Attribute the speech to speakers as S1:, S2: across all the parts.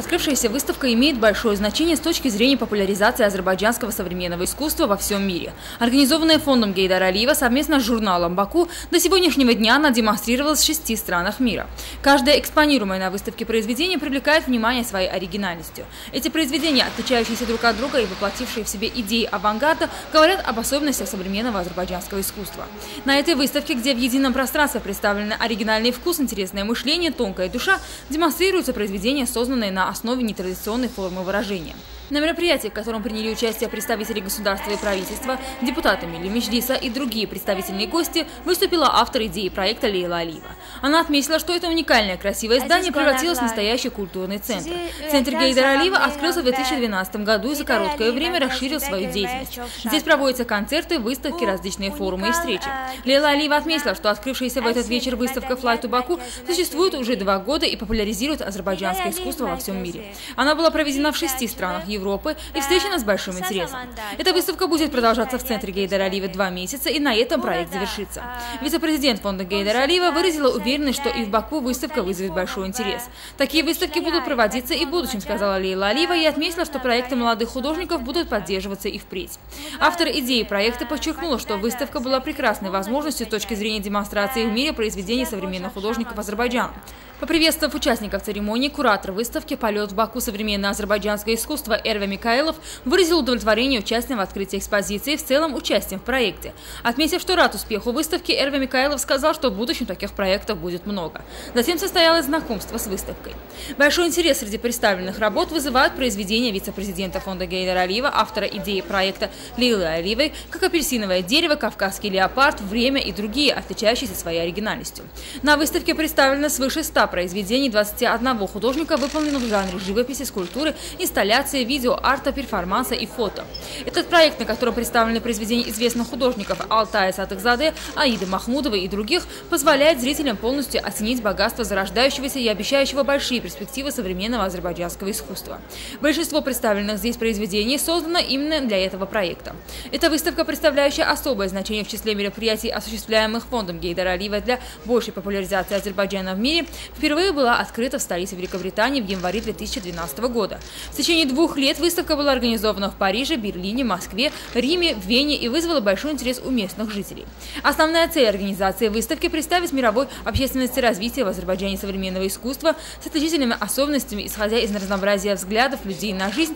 S1: Открывшаяся выставка имеет большое значение с точки зрения популяризации азербайджанского современного искусства во всем мире. Организованная фондом Гейдара Алиева совместно с журналом «Баку» до сегодняшнего дня она демонстрировалась в шести странах мира. Каждое экспонируемое на выставке произведение привлекает внимание своей оригинальностью. Эти произведения, отличающиеся друг от друга и воплотившие в себе идеи авангарда, говорят об особенностях современного азербайджанского искусства. На этой выставке, где в едином пространстве представлены оригинальный вкус, интересное мышление, тонкая душа, демонстрируются произведения, созданные на основе нетрадиционной формы выражения. На мероприятии, в котором приняли участие представители государства и правительства, депутаты Милли и другие представительные гости, выступила автор идеи проекта Лейла Алиева. Она отметила, что это уникальное красивое здание превратилось в настоящий культурный центр. Центр Гейдара Алиева открылся в 2012 году и за короткое время расширил свою деятельность. Здесь проводятся концерты, выставки, различные форумы и встречи. Лейла Алиева отметила, что открывшаяся в этот вечер выставка «Fly to Baku» существует уже два года и популяризирует азербайджанское искусство во всем мире. Она была проведена в шести странах Европы Европы и встречена с большим интересом. Эта выставка будет продолжаться в центре Гейдера Алиева два месяца, и на этом проект завершится. Вице-президент фонда Гейдера Алиева выразила уверенность, что и в Баку выставка вызовет большой интерес. Такие выставки будут проводиться и в будущем, сказала Лейла Алиева, и отметила, что проекты молодых художников будут поддерживаться и впредь. Автор идеи проекта подчеркнула, что выставка была прекрасной возможностью с точки зрения демонстрации в мире произведений современных художников Азербайджана. Поприветствовав участников церемонии, куратор выставки «Полет в Баку. Современное азербайджанское искусство» Эрва Микаилов выразил удовлетворение участием в открытии экспозиции и в целом участием в проекте. Отметив, что рад успеху выставки, Эрва Микаилов сказал, что в будущем таких проектов будет много. Затем состоялось знакомство с выставкой. Большой интерес среди представленных работ вызывают произведения вице-президента фонда Гейдера Алиева, автора идеи проекта Лилы Алиевой, как апельсиновое дерево, кавказский леопард, время и другие, отличающиеся своей оригинальностью. На выставке представлено свыше 100 произведений 21 художника, выполненных в жанре живописи, скульптуры, инсталляции, видео, арта, перформанса и фото. Этот проект, на котором представлены произведения известных художников Алтая Сатыхзаде, Аиды Махмудовой и других, позволяет зрителям полностью оценить богатство зарождающегося и обещающего большие перспективы современного азербайджанского искусства. Большинство представленных здесь произведений создано именно для этого проекта. Это выставка, представляющая особое значение в числе мероприятий, осуществляемых фондом Гейдара Алиева для большей популяризации Азербайджана в мире, впервые была открыта в столице Великобритании в январе 2012 года. В течение двух лет выставка была организована в Париже, Берлине, Москве, Риме, Вене и вызвала большой интерес у местных жителей. Основная цель организации выставки – представить мировой общественности развитие в Азербайджане современного искусства с отличительными особенностями, исходя из разнообразия взглядов людей на жизнь,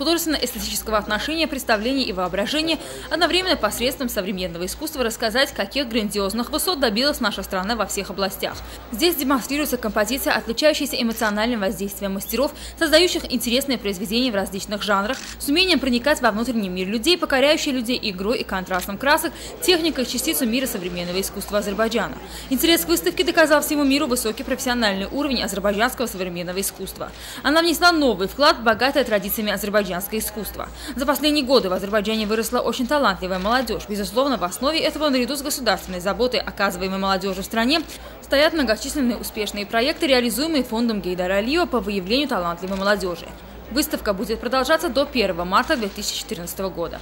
S1: художественно-эстетического отношения, представления и воображения, одновременно посредством современного искусства рассказать, каких грандиозных высот добилась наша страна во всех областях. Здесь демонстрируется композиция, отличающаяся эмоциональным воздействием мастеров, создающих интересные произведения в различных жанрах, с умением проникать во внутренний мир людей, покоряющие людей игрой и контрастом красок, техникой частицу мира современного искусства Азербайджана. Интерес к выставке доказал всему миру высокий профессиональный уровень азербайджанского современного искусства. Она внесла новый вклад в богатое традициями Азербайджана азербайджанское искусство. За последние годы в Азербайджане выросла очень талантливая молодежь. Безусловно, в основе этого наряду с государственной заботой, оказываемой молодежи в стране, стоят многочисленные успешные проекты, реализуемые фондом Гейдара Алиева по выявлению талантливой молодежи. Выставка будет продолжаться до 1 марта 2014 года.